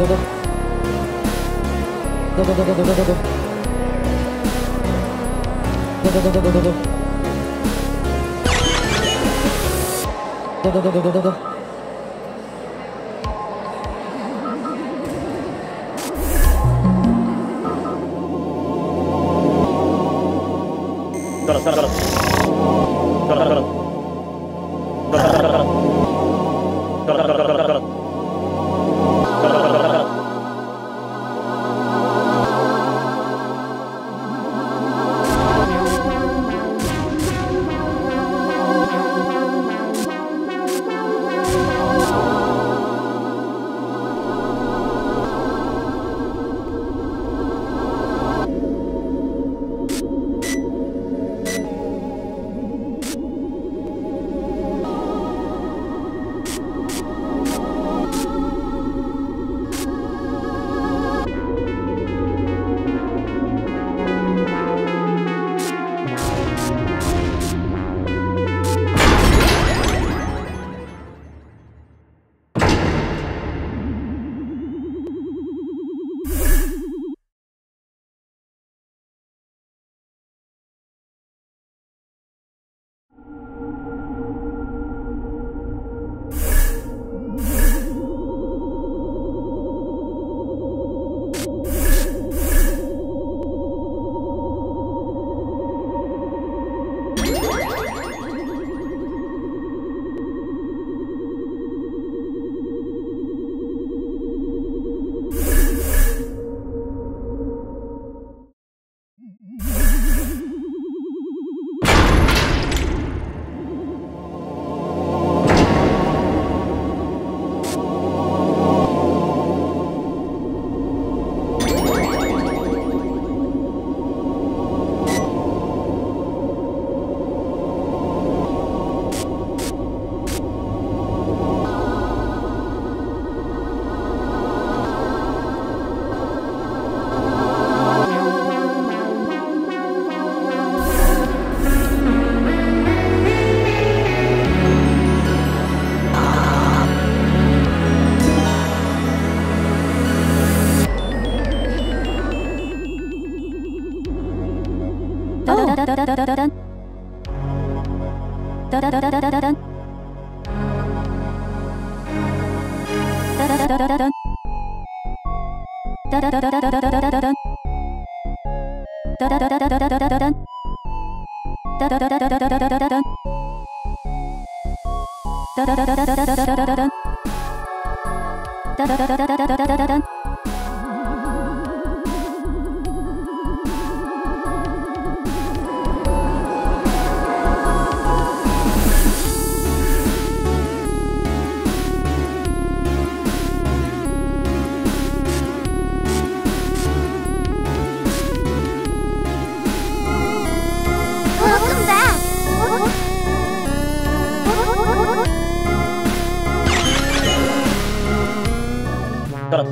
ガラスガラスだだだだだだんだだだだだだだんだだだだだだだんだだだだだだだだだだんだだだだだだだだだだんだだだだだだだだだだだんだだだだだだだだだだだんだだだだだだ Tara,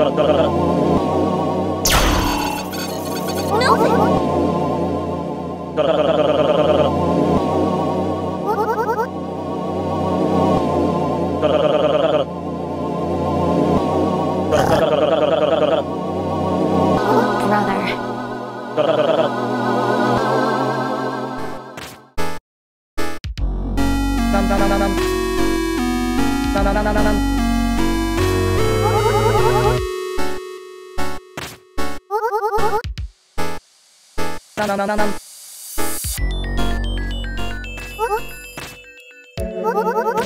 tara, tara. Oh, oh, oh, oh.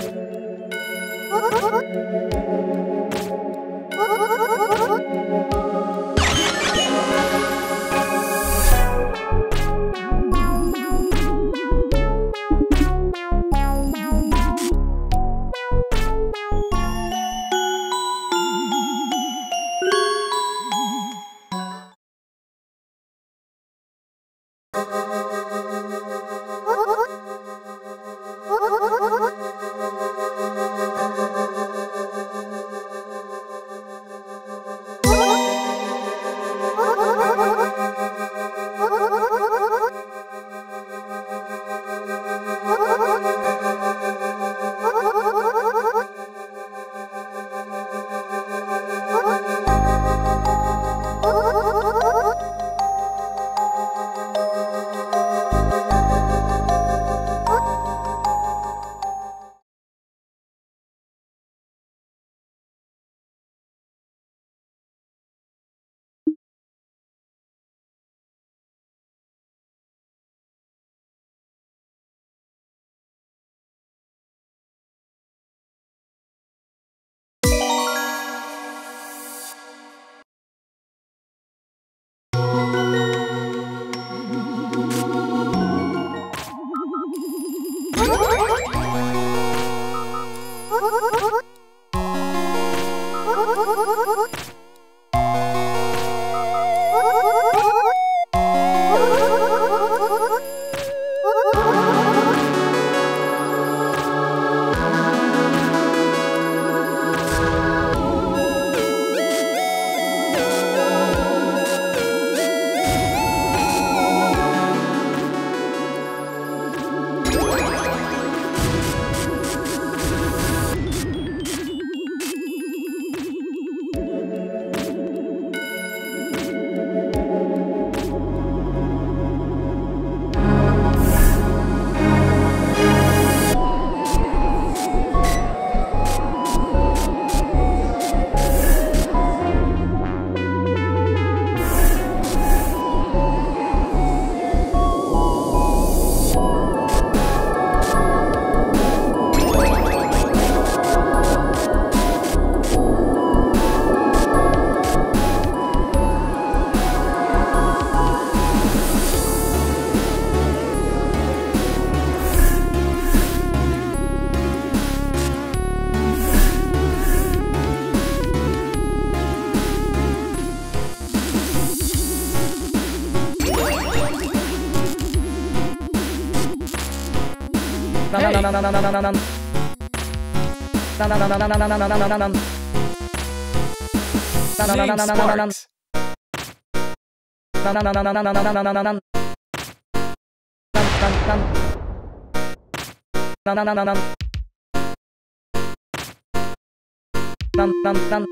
Dun dun dun.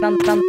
dun dun